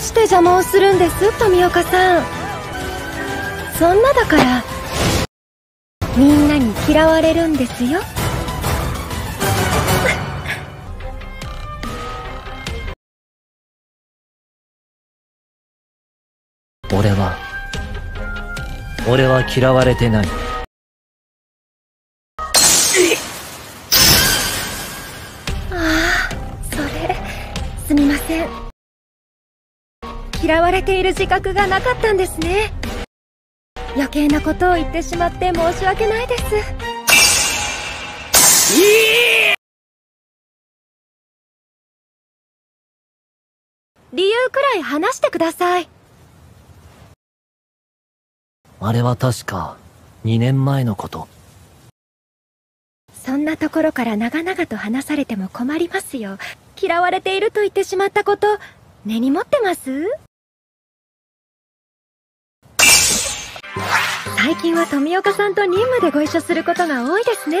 して邪魔をするんです？富岡さん。そんなだから。みんなに嫌われるんですよ。俺は俺は嫌われてない。ああそれすみません嫌われている自覚がなかったんですね。余計なことを言ってしまって申し訳ないです。理由くらい話してください。あれは確か2年前のこと。そんなところから長々と話されても困りますよ。嫌われていると言ってしまったこと根に持ってます？最近は富岡さんと任務でご一緒することが多いですね。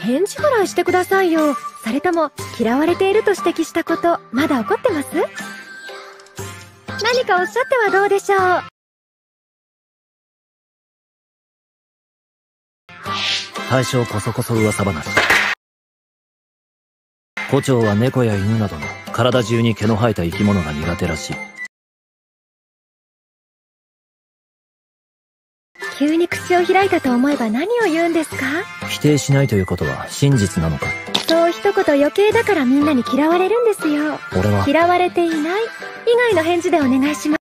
返事くらいしてくださいよ。それとも嫌われていると指摘したことまだ怒ってます？何かおっしゃってはどうでしょう？大将こそこそ噂話。胡蝶は猫や犬などの体中に毛の生えた生き物が苦手らしい。急に口を開いたと思えば何を言うんですか？否定しないということは真実なのか？そう一言余計だからみんなに嫌われるんですよ。俺は。嫌われていない。以外の返事でお願いします